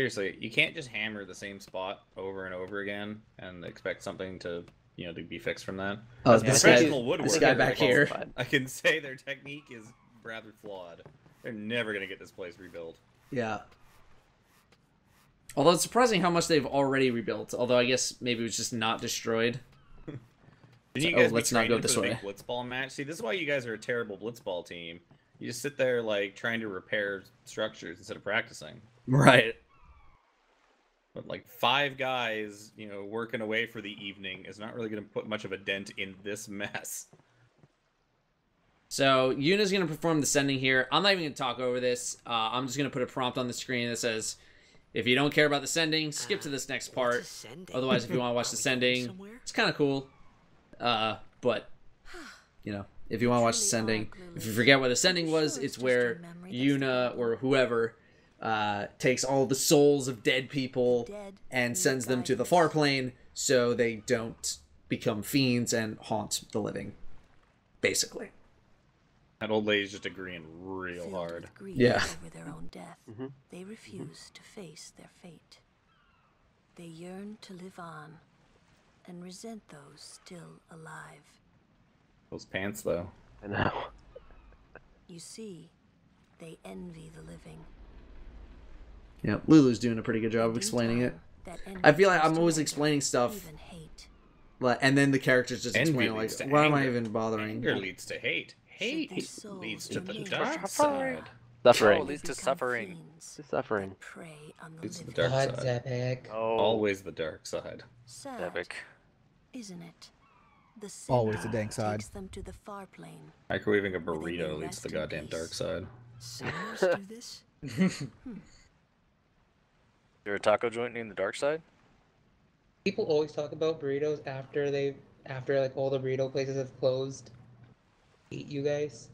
Seriously, you can't just hammer the same spot over and over again and expect something to, you know, to be fixed from that. Oh, As this guy, this guy back I can- here. I can say their technique is rather flawed. They're never gonna get this place rebuilt. Yeah. Although it's surprising how much they've already rebuilt. Although I guess maybe it was just not destroyed. Didn't you Oh, guys be let's not go this way. blitzball match? See, this is why you guys are a terrible blitzball team. You just sit there like trying to repair structures instead of practicing. Right. But like five guys, you know, working away for the evening is not really going to put much of a dent in this mess. So Yuna's gonna perform the sending here. I'm not even gonna talk over this. Uh, I'm just gonna put a prompt on the screen that says, "If you don't care about the sending, skip to this next part. Otherwise, if you want to watch the sending, it's kind of cool. Uh, but you know, if you want to watch the sending, if you forget what the sending was, it's where Yuna or whoever uh, takes all the souls of dead people and sends them to the far plane so they don't become fiends and haunt the living. Basically. That old lady's just agreeing real Filled hard. Yeah. over their own death, Mhm. they refuse to face their fate. They yearn to live on and resent those still alive. Those pants, though. I know. You see, they envy the living. Yeah, Lulu's doing a pretty good job of explaining it. turn, that envy I feel like I'm always explaining stuff, even hate. like, and then the characters just Envy explain like, leads to why am I even bothering? Anger leads to hate. Hate leads to the dark side. Suffering. Oh, leads to suffering. fiends suffering. that prey on the Leads to the dark God, side. Zepek. Oh, Always the dark side. Sad, epic. isn't it? The Always the sinner dank side. Takes them to the far plane. Microwaving a Where they may burrito leads to the goddamn dark peace. side. Sinners do this? Hmm. You're a taco joint named the Dark Side? People always talk about burritos after they after like all the burrito places have closed. Eat you guys.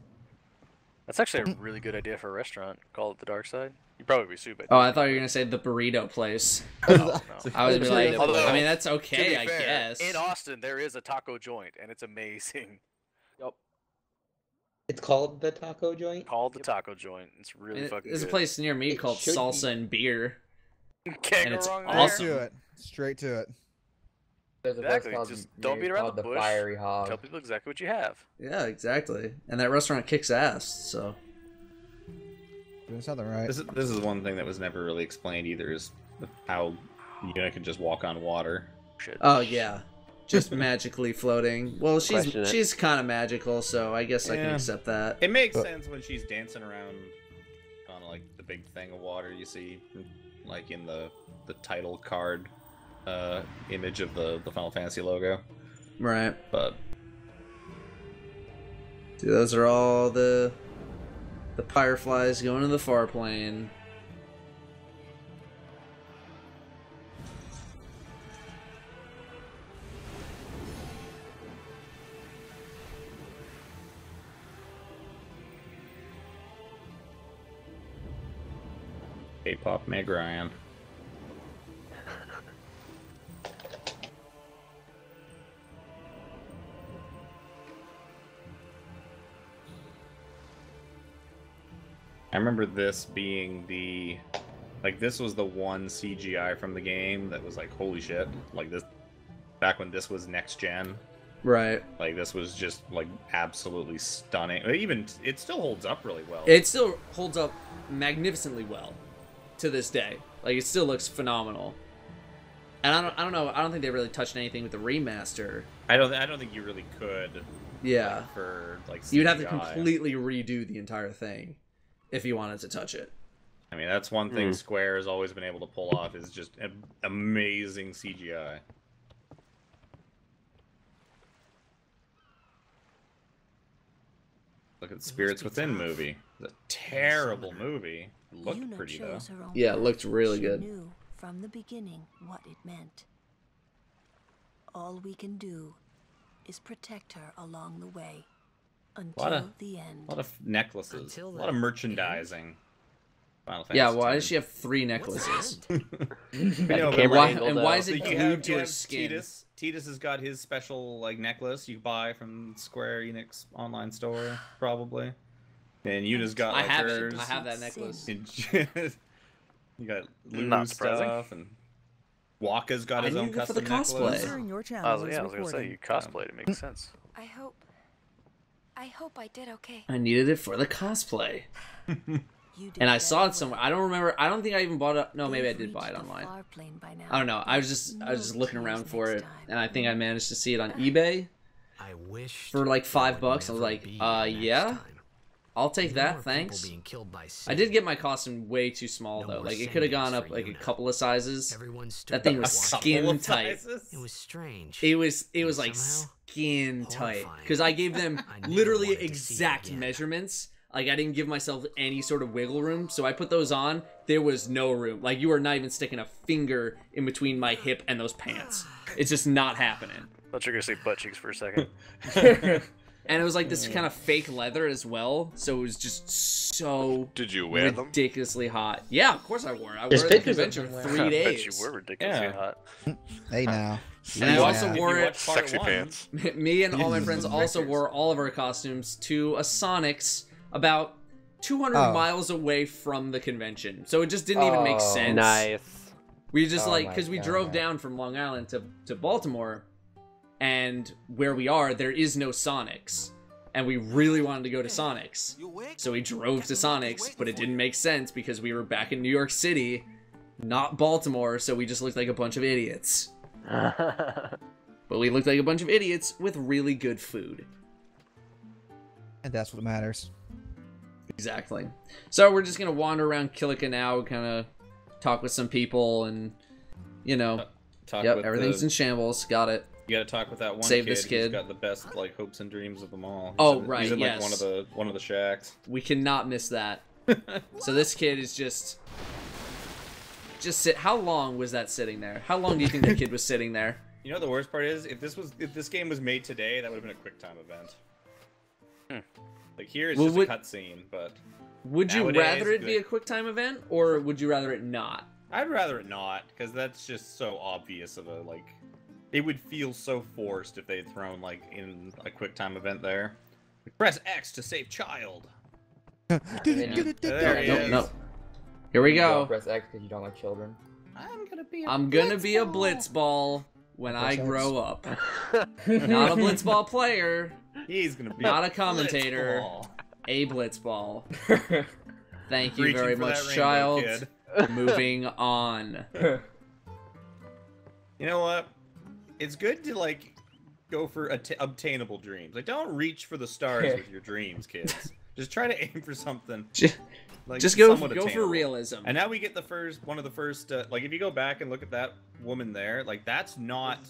That's actually a really good idea for a restaurant. Call it the Dark Side. You'd probably be sued by Oh, I thought you were gonna say the burrito place. Oh, no. I would be like, Although, I mean, that's To okay, be I fair, guess. In Austin, there is a taco joint, and it's amazing. Yep. It's called the taco joint. Called the taco joint. It's really And fucking There's a place near me It called should be. Salsa and Beer. Can't and go it's wrong Straight awesome. to it. Straight to it. There's a Exactly, place just don't beat around the the bush. Fiery Hog. Tell people exactly what you have. Yeah, exactly. And that restaurant kicks ass. So Doing something right. This is this is one thing that was never really explained either is how Yuna can just walk on water. Shit. Oh yeah, just magically floating. Well, she's Question she's kind of magical, so I guess I can accept that. It makes But- sense when she's dancing around on like the big thing of water you see, like in the the title card uh, image of the the Final Fantasy logo. Right. But See, those are all the the fireflies going to the far plane. K-pop Meg Ryan. I remember this being the like this was the one CGI from the game that was like holy shit like this back when this was next gen Right. like this was just like absolutely stunning even it still holds up really well It still holds up magnificently well to this day. Like it still looks phenomenal. And I don't I don't know, I don't think they really touched anything with the remaster. I don't I don't think you really could Yeah. like, for like You'd have to completely redo the entire thing if you wanted to touch it. I mean, that's one thing Hmm. Square has always been able to pull off is just amazing CGI. Look at the Spirits Within tough. movie. It's a terrible movie. Looked Yuna pretty though. chose her own Yeah, it looked really She good. knew from the beginning what it meant. All we can do is protect her along the way until Lot of- the end. A lot of necklaces. Until a lot of the merchandising. Final Yeah, why X. does she have three necklaces? You know, but why, and why is it you glued to her skin? Tidus. Tidus has got his special like necklace you buy from Square Enix online store, probably. And Yuna's got I like have hers. it. I have that necklace. You got Not Lulu surprising. stuff and Wakka's got I his own needed it for the cosplay. necklace. During your channel I was, yeah, I was gonna say you cosplayed. It makes sense. I hope. I hope I did okay. I needed it for the cosplay. You did And I saw it somewhere. I don't remember. I don't think I even bought it. No, maybe I did buy it online. far plane by now. I don't know. I was just I was just looking around for it, time. and I think I managed to see it on eBay I wish for like five bucks. I was like, uh, yeah, I'll take that, thanks. I did get my costume way too small No though. Like it could have gone up like a couple of sizes. Everyone stood That thing was A watching. couple skin tight. sizes? It was strange. It was it was like Somehow, skin tight because I gave them I literally wanted to see it exact measurements. Like I didn't give myself any sort of wiggle room, so I put those on. There was no room. Like you are not even sticking a finger in between my hip and those pants. It's just not happening. I Thought you were gonna say butt cheeks for a second. And it was like this hmm. kind of fake leather as well, so it was just so Did you wear them? ridiculously hot. Yeah, of course I wore it. I There's wore it at the pictures of convention for wearing three I bet days. you were ridiculously Yeah. hot. Hey now. And I also If wore it. Sexy one, pants. Me and all my friends also wore all of our costumes to a Sonic's about 200 Oh. miles away from the convention. So it just didn't even make Oh, sense. Nice. We just Oh like because we God. drove down from Long Island to to Baltimore, and where we are there is no Sonics, and we really wanted to go to Sonics, so we drove to Sonics, but it didn't make sense because we were back in New York City, not Baltimore, so we just looked like a bunch of idiots. But we looked like a bunch of idiots with really good food. And that's what matters. Exactly. So we're just gonna wander around Kilika now, kind of talk with some people, and you know, Talk yep, everything's the, in shambles. Got it. You got to talk with that one Save kid. this kid. Who's got the best like hopes and dreams of them all. He's Oh, in- right, He's in like yes. one of the one of the shacks. We cannot miss that. so this kid is just, just sit. How long was that sitting there? How long do you think that kid was sitting there? You know the worst part is if this was if this game was made today, that would have been a quick time event. Hmm. Like here it's Well, just would- a cutscene, but Would you Nowadays, rather it be a quick time event, or would you rather it not? I'd rather it not because that's just so obvious of a like. It would feel so forced if they had thrown like in a quick time event there. Press X to save child. There he No, is. no. Here we go. Press X because you don't like children. I'm gonna be. A I'm gonna be a blitzball when I grow up. Not a blitzball player, He's gonna be Not a a commentator. blitzball. a blitzball. Thank you Reaching very much, child. Moving on. You know what? It's good to like go for att- obtainable dreams. Like, don't reach for the stars with your dreams, kids. Just try to aim for something. Ju- Like, Just go somewhat go for realism. And now we get the first one of the first. Uh, like, if you go back and look at that woman there, like that's not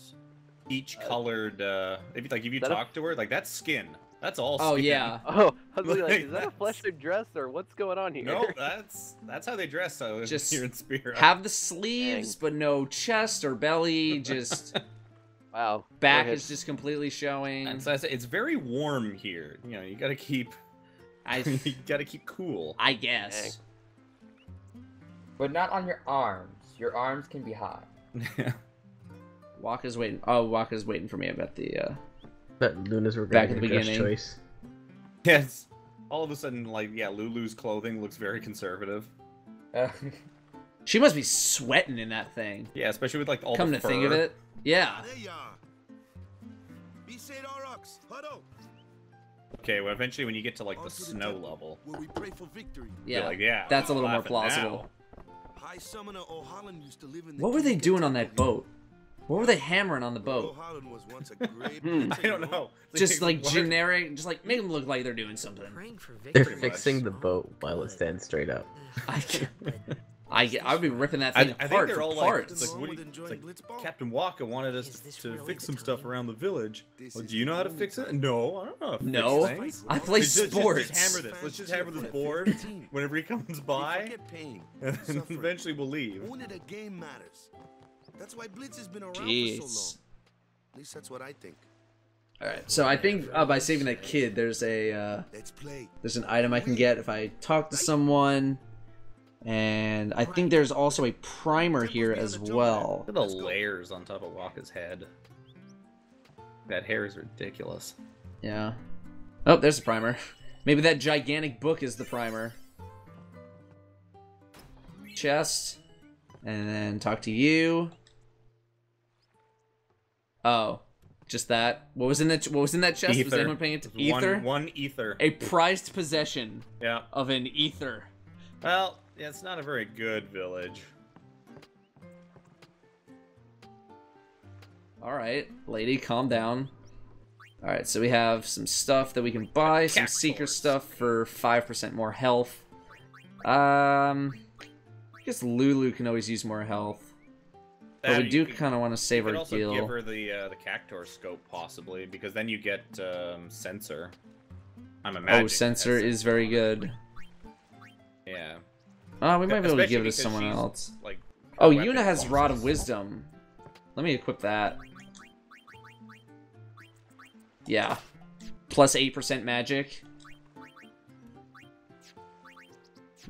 each colored. Uh, if you like, if you that a- talk to her, like that's skin. That's all. Oh skin. yeah. Oh, I was like, Like, is that a that's- flesh dress or what's going on here? No, that's that's how they dress. So Just here in Spira. Have the sleeves, but no chest or belly. Just wow. back is just completely showing. And so I say, it's very warm here. You know, you gotta keep. I you gotta keep cool. I guess. But not on your arms. Your arms can be hot. Yeah. Wakka's waiting. Oh, Wakka's waiting for me. I bet the. uh Bet Luna's were Back at the beginning. choice. yes. All of a sudden, like, yeah, Lulu's clothing looks very conservative. Uh, She must be sweating in that thing. Yeah, especially with like all the Come the to think of it, yeah. There you are. Be said Aurochs, huddle. Okay, well, eventually when you get to like the On to the snow level, Where we pray for victory. Yeah, like, yeah, that's a little more laughing plausible. High Summoner Ohalland used to live in the What were they doing on that boat? What were they hammering on the boat? Ohalland was once a great hmm. I don't know. Just like What? generic, just like make them look like they're doing something. They're Pretty much. fixing the boat while it stands straight up. I, I, I'd be ripping that I, thing I think they're for all like, parts. it's like, what you, it's like Captain Wakka wanted us Is to really fix some stuff around the village. Well, do you know how to fix it? No, I don't know. How to No, fix things. I play Just- just- just sports. hammer this. Let's just hammer this board whenever he comes They by, forget pain, and then eventually we'll leave. Only the game matters. That's why Blitz has been around for so long. At least that's what I think. All right, so I think uh, by saving that kid, there's a uh, Let's play. there's an item I can get if I talk to someone, and I think there's also a primer here as well. Look at the layers on top of Wakka's head. That hair is ridiculous. Yeah. Oh, there's a primer. Maybe that gigantic book is the primer. chest, and then talk to you. Oh, just that. What was in that? What was in that chest? Was anyone paying attention? One- Ether. one ether. A prized possession Yeah. of an ether. Well, yeah, it's not a very good village. All right, lady, calm down. All right, so we have some stuff that we can buy, some seeker stuff for five percent more health. Um, I guess Lulu can always use more health, but we do kind of want to save our also heal. give her the uh, the cactor scope possibly, because then you get um, sensor. I'm imagining. Oh, sensor is very good. Uh, we might be able to give it to someone else. Like, Oh, Yuna has Rod of. Wisdom. Let me equip that. Yeah. Plus 8% magic.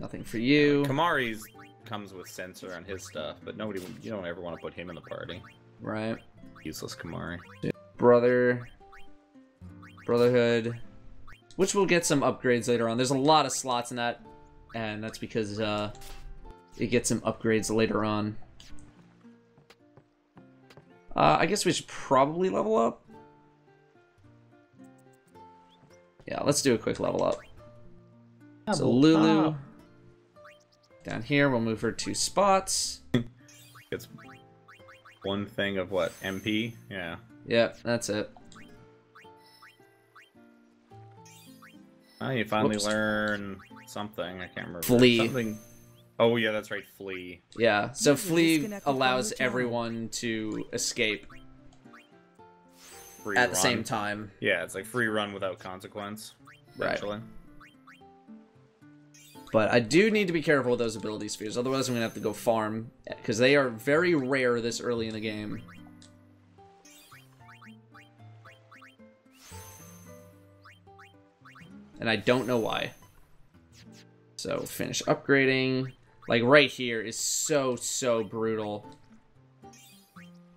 Nothing for you. Kimahri's comes with sensor on his stuff, but nobody, you don't ever want to put him in the party. Right. Useless Kimahri. Brother. Brotherhood. Which we'll get some upgrades later on. There's a lot of slots in that. And that's because uh, it gets some upgrades later on. Uh, I guess we should probably level up. Yeah, let's do a quick level up. So Lulu. up. Down here, we'll move her two spots. It's one thing of what MP. Yeah. Yep, that's it. Oh, you finally Whoops. learn something. I can't remember. Flee. Something. Oh yeah, that's right. Flee. Yeah, so User Flee allows everyone to escape Free at the same time. Yeah, it's like free run without consequence. Right. But I do need to be careful with those ability spheres, otherwise I'm gonna have to go farm because they are very rare this early in the game. And I don't know why. So finish upgrading. Like right here is so so brutal.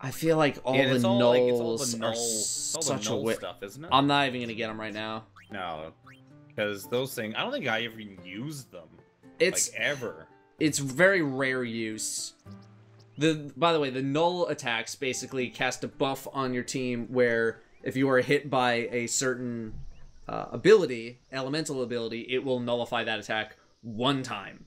I feel like all Yeah, the all, nulls like, it's all the are null- the such a null isn't it? I'm not even gonna get them right now. No, because those things. I don't think I even used them. It's like ever. it's very rare use. The by the way, the null attacks basically cast a buff on your team where if you are hit by a certain uh, ability, elemental ability, it will nullify that attack one time.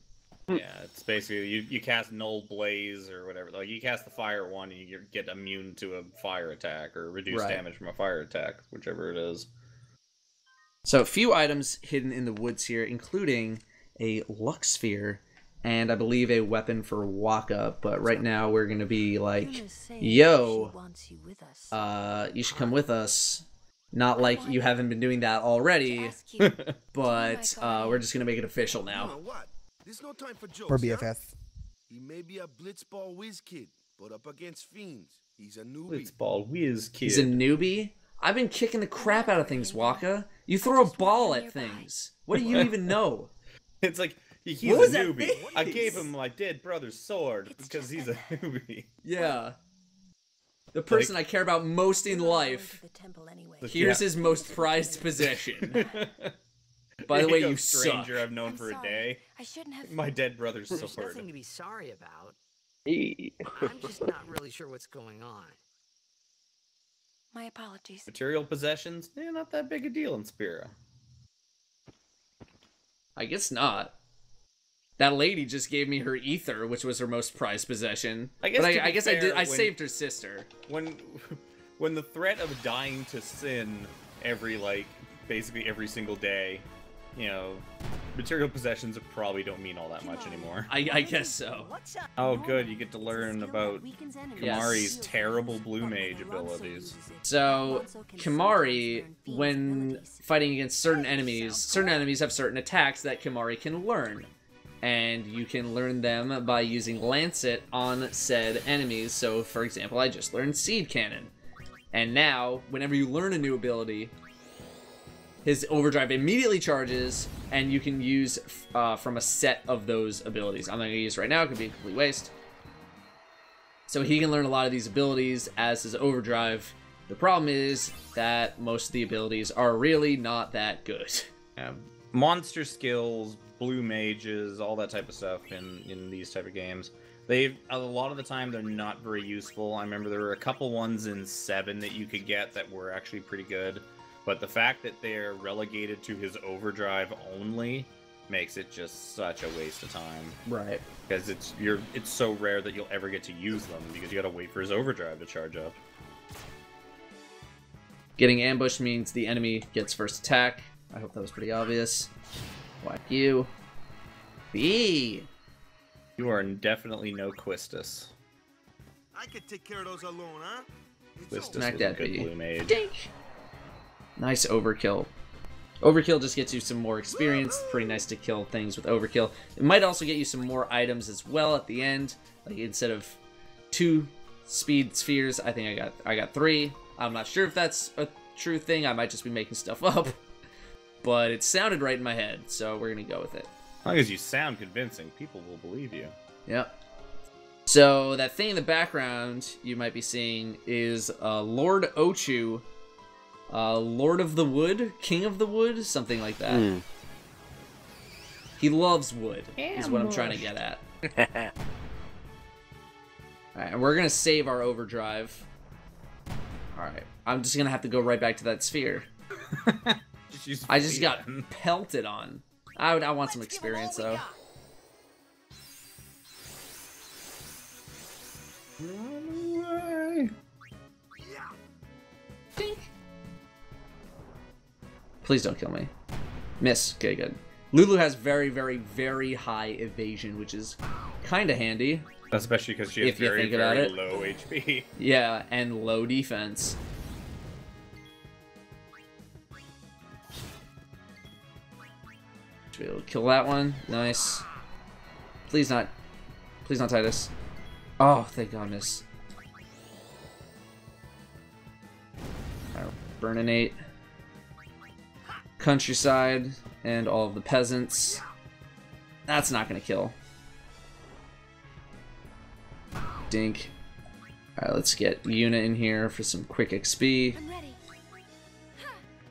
Yeah, it's basically you, you cast null blaze or whatever. Like you cast the fire one, and you get immune to a fire attack or reduce Right. damage from a fire attack, whichever it is. So a few items hidden in the woods here, including a luck sphere and I believe a weapon for Wakka. But right now we're gonna be like, yo, uh, you should come with us. Not like you haven't been doing that already, but uh, we're just gonna make it official now. No time for jokes. Or huh? BFF. He may be a blitzball whiz kid, but up against fiends, he's a newbie. Blitzball whiz kid. He's a newbie. I've been kicking the crap out of things, Wakka. You throw a ball at things. What do you even know? It's like he's What a newbie. I gave him my dead brother's sword because he's a newbie. Yeah. The person I care about most in life. Here's Yeah. his most prized possession. By the way, goes you stranger suck. I've known for a day. I shouldn't have. My dead brother's There's sword. nothing to be sorry about. I'm just not really sure what's going on. My apologies. Material possessions, eh, not that big a deal in Spira. I guess not. That lady just gave me her ether, which was her most prized possession. I guess but I, I guess I did. I when- saved her sister. When when the threat of dying to sin every like basically every single day, you know, material possessions probably don't mean all that much anymore. I, I guess so. Oh, good, you get to learn about Yes. Kimahri's terrible blue mage abilities. So, Kimahri, when fighting against certain enemies, certain enemies have certain attacks that Kimahri can learn. And you can learn them by using Lancet on said enemies. So, for example, I just learned Seed Cannon. And now, whenever you learn a new ability, his overdrive immediately charges, and you can use uh, from a set of those abilities. I'm not going to use right now, it could be a complete waste. So he can learn a lot of these abilities as his overdrive. The problem is that most of the abilities are really not that good. Yeah, monster skills, blue mages, all that type of stuff in in these type of games. They a lot of the time they're not very useful. I remember there were a couple ones in seven that you could get that were actually pretty good, but the fact that they're relegated to his overdrive only makes it just such a waste of time. Right. Because it's you're it's so rare that you'll ever get to use them because you got to wait for his overdrive to charge up. Getting ambushed means the enemy gets first attack. I hope that was pretty obvious. Whack you. B. You are definitely no Quistis. I could take care of those alone, huh? Quistis Smack is that a good B. blue mage. Nice overkill. Overkill just gets you some more experience. Pretty nice to kill things with overkill. It might also get you some more items as well at the end. Like instead of two speed spheres, I think I got I got three. I'm not sure if that's a true thing. I might just be making stuff up. But it sounded right in my head, so we're gonna go with it. As long as you sound convincing, people will believe you. Yep. So that thing in the background you might be seeing is uh, Lord Ochu, uh, Lord of the Wood, King of the Wood, something like that. Hmm. He loves wood, is what I'm trying to get at. Alright, and we're gonna save our overdrive. Alright, I'm just gonna have to go right back to that sphere. I just got pelted on. I would, I want some experience though. Please don't kill me. Miss. Okay, good. Lulu has very, very, very high evasion, which is kind of handy. Especially because she has If you very, think about very it. low HP. Yeah, and low defense. Should be able to kill that one. Nice. Please not. Please not Tidus. Oh, thank. Alright, Burninate. Countryside and all of the peasants. That's not gonna kill. Dink. Alright, let's get Yuna in here for some quick XP.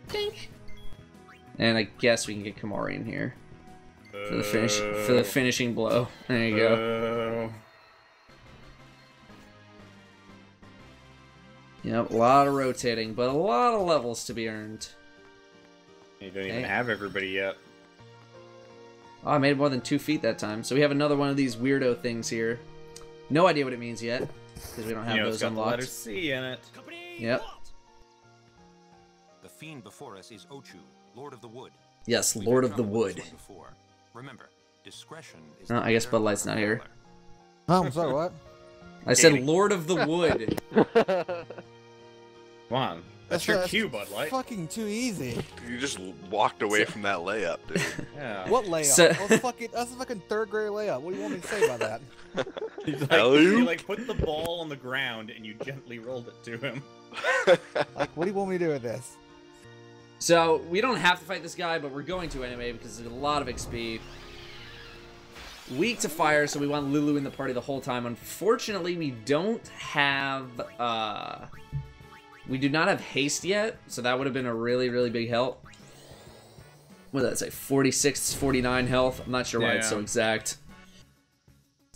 Dink. And I guess we can get Kimahri in here for the finish for the finishing blow. There you go. go. Yep, a lot of rotating, but a lot of levels to be earned. You don't even have everybody yet. Oh, I made more than two feet that time. So we have another one of these weirdo things here. No idea what it means yet, because we don't have you know, it's those got the letter unlocked. C in it. Yep. The fiend before us is Ochu, Lord of the Wood. Yes, We've Lord of the Wood. before. Remember, discretion is Oh, I guess Bud Light's not here. Oh, I'm sorry, what? I said Lord of the Wood. Come on. That's, your cue, Bud Light. Fucking too easy. You just walked away from that layup, dude. Yeah. What layup? So- that's, fucking, that's a fucking third grade layup. What do you want me to say about that? You like, Alley-oop. you like put the ball on the ground and you gently rolled it to him. Like, what do you want me to do with this? So we don't have to fight this guy, but we're going to anyway because there's a lot of XP. Weak to fire, so we want Lulu in the party the whole time. Unfortunately, we don't have uh we do not have haste yet, so that would have been a really, really big help. What did that say? 46, 49 health. I'm not sure why it's so Yeah. exact.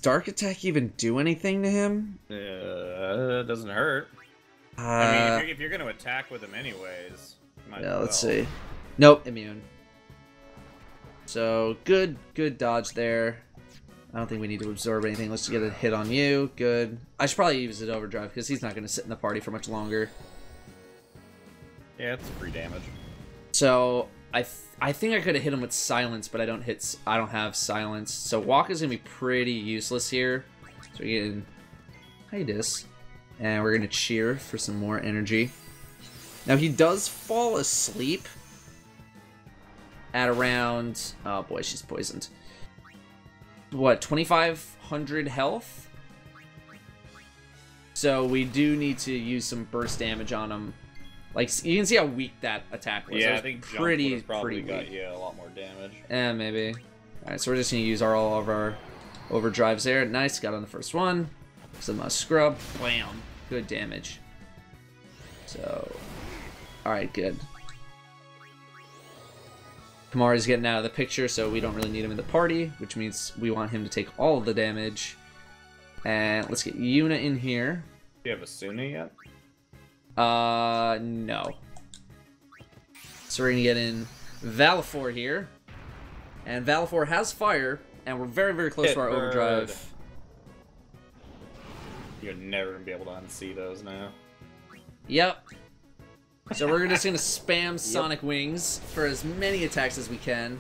Dark attack even do anything to him? Uh, it doesn't hurt. Uh, I mean, if you're, if you're going to attack with him anyways, might Yeah, let's well. see. Nope, immune. So good, good dodge there. I don't think we need to absorb anything. Let's get a hit on you. Good. I should probably use it overdrive because he's not going to sit in the party for much longer. Yeah, it's free damage. So I th- I think I could have hit him with silence, but I don't hit. s- I don't have silence. So walk is gonna be pretty useless here. So we get hi dis, and we're gonna cheer for some more energy. Now he does fall asleep at around. Oh boy, she's poisoned. What 2,500 health? So we do need to use some burst damage on him. Like you can see how weak that attack was. Yeah, was I think pretty probably pretty got weak. you a lot more damage. Eh, maybe. Alright, so we're just gonna use our, all of our overdrives there. Nice, got on the first one. Some uh, scrub. Blam. Good damage. So, alright, good. Kimahri's getting out of the picture, so we don't really need him in the party, which means we want him to take all of the damage. And let's get Yuna in here. Do you have a Suna yet? Uh, no. So we're gonna get in Valefor here. And Valefor has fire, and we're very, very close Hit to our bird. overdrive. You're never gonna be able to unsee those now. Yep. So we're just gonna spam Sonic Wings for as many attacks as we can.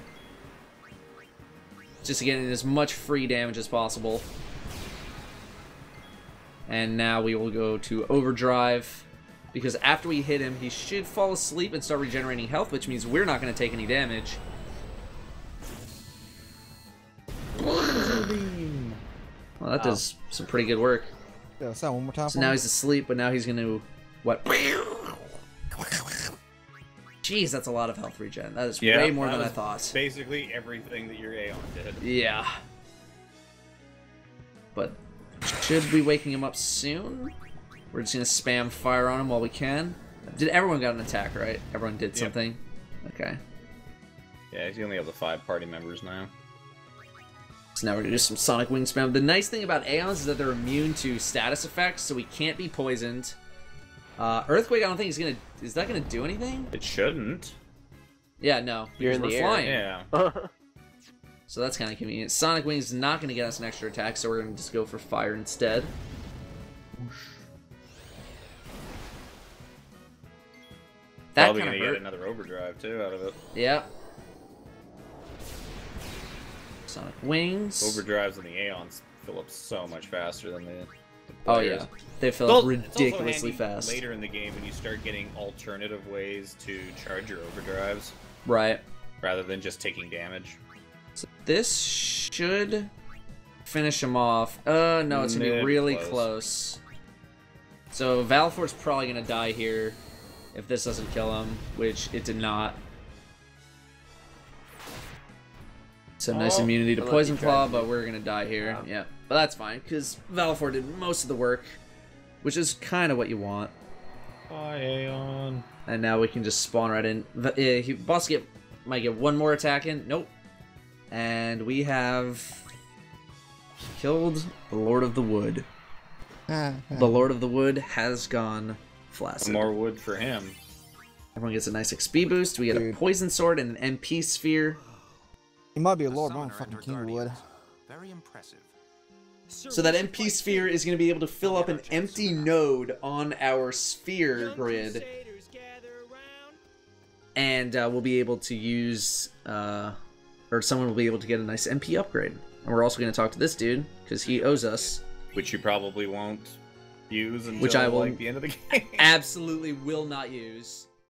Just to get in as much free damage as possible. And now we will go to Overdrive. Because after we hit him, he should fall asleep and start regenerating health, which means we're not going to take any damage. Well, that does some pretty good work. Yeah, say that one more time. So now me. he's asleep, but now he's going to... What? Jeez, that's a lot of health regen. That is way more than I was thought. Basically everything that your Aeon did. Yeah. But should be waking him up soon. We're just gonna spam fire on him while we can. Did everyone got an attack, right? Everyone did Yep. something? Okay. Yeah, he's only have the five party members now. So now we're gonna do some Sonic Wing spam. The nice thing about Aeons is that they're immune to status effects, so we can't be poisoned. Uh, Earthquake, I don't think is gonna. Is that gonna do anything? It shouldn't. Yeah, no. You're in the we're air. flying. Yeah. So that's kind of convenient. Sonic Wing is not going to get us an extra attack, so we're going to just go for fire instead. That Probably kind gonna of get another overdrive too out of it. Yeah. Sonic Wings. Overdrives and the Aeons fill up so much faster than the. Oh yeah, they fill up al- it's also ridiculously fast. Later in the game, when you start getting alternative ways to charge your overdrives, Right. rather than just taking damage. So this should finish him off. Uh, no, it's gonna be really close. close. So Valefor's probably gonna die here if this doesn't kill him, which it did not. So nice Oh, immunity to Poison Claw, but we're gonna die here. Yeah, but that's fine because Valefor did most of the work, which is kind of what you want. Bye, Aeon. And now we can just spawn right in. V- uh, he, boss get might get one more attack in. Nope. And we have killed the Lord of the Wood. the Lord of the Wood has gone flaccid. More wood for him. Everyone gets a nice XP boost. We get a poison sword and an MP sphere. He might be a lord, but I'm fucking King Wood. Very impressive. So that MP sphere is going to be able to fill up an empty node on our sphere grid. And uh, we'll be able to use, uh, or someone will be able to get a nice MP upgrade. And we're also going to talk to this dude, because he owes us. Which you probably won't use until Which I will like the end of the game. absolutely will not use.